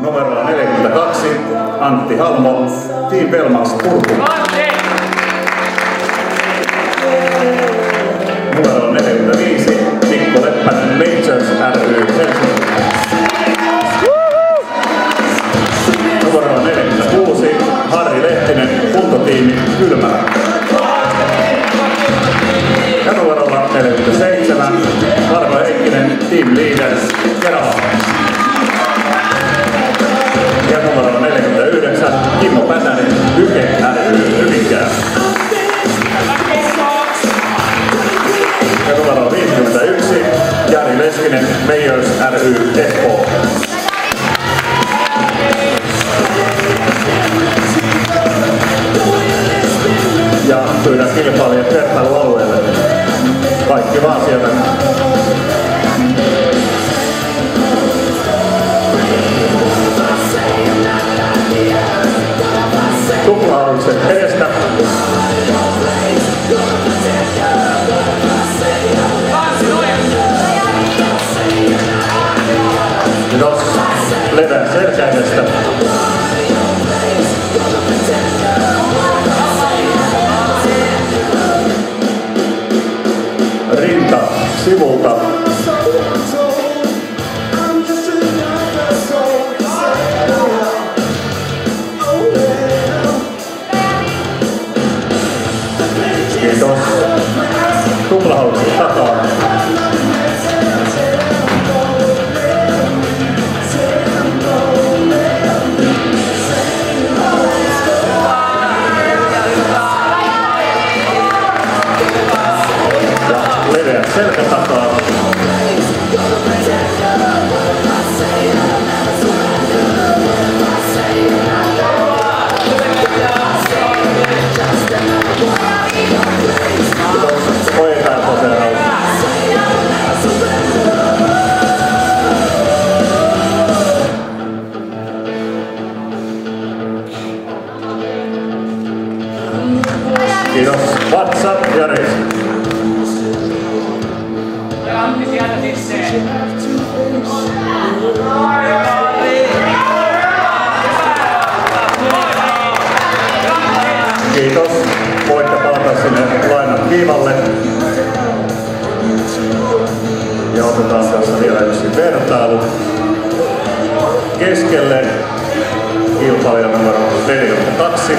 Numero 42, Antti Halmo, Team Velmax Turku. Numero 45, Mikko Leppänen, Majors ry Helsinki. Numero 46, Harri Lehtinen, kuntotiimi Kylmälä. Ja numerolla 47, Arvo Heikkinen, Team Leader, Meijers ry Espoo. Ja pyydän kilpailijat vertailualueelle. Kaikki vaan sieltä. Rinta sivulta. Kiitos. Tuplahaukset takaa. Kiitos. Voitte palata sinne lainan. Ja otetaan tässä vielä yksi vertailu. Keskelle kilpailija numero 42.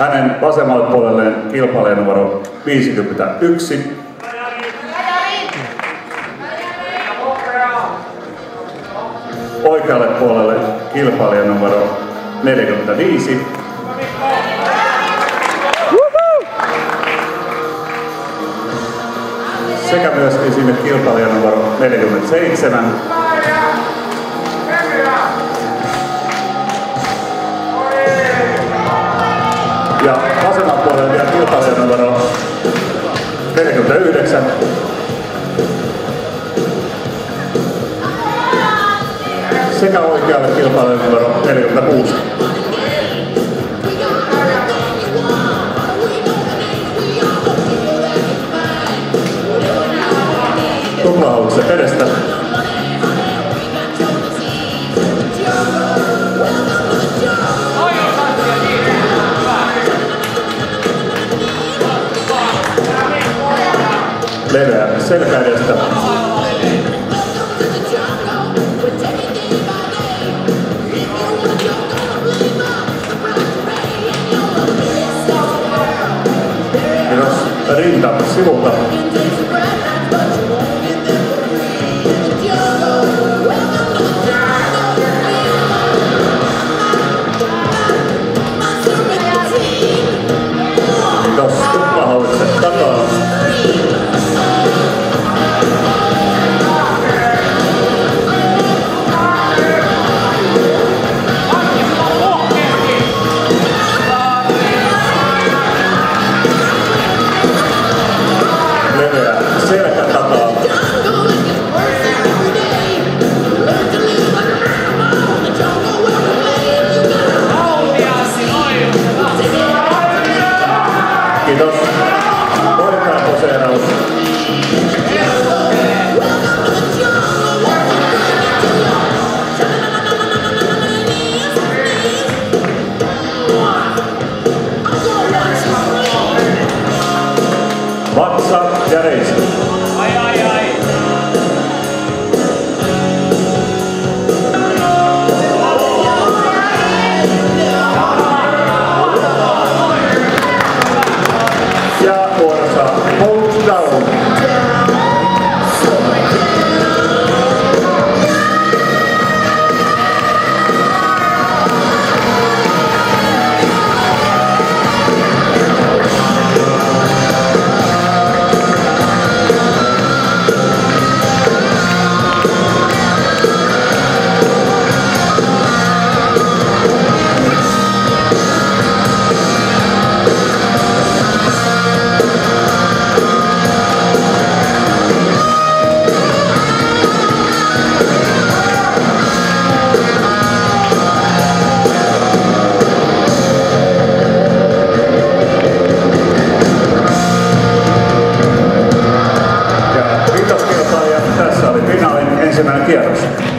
Hänen vasemmalle puolelleen kilpailija numero 51. Oikealle puolelle kilpailija numero 45. Sekä myöskin sinne kilpailija numero 47. kilpailija numero 49. Sekä oikealle kilpailija numero 46. Hyvä. Leveä selkä edestä. Kiitos. Rinta sivulta. Kiitos. García Martí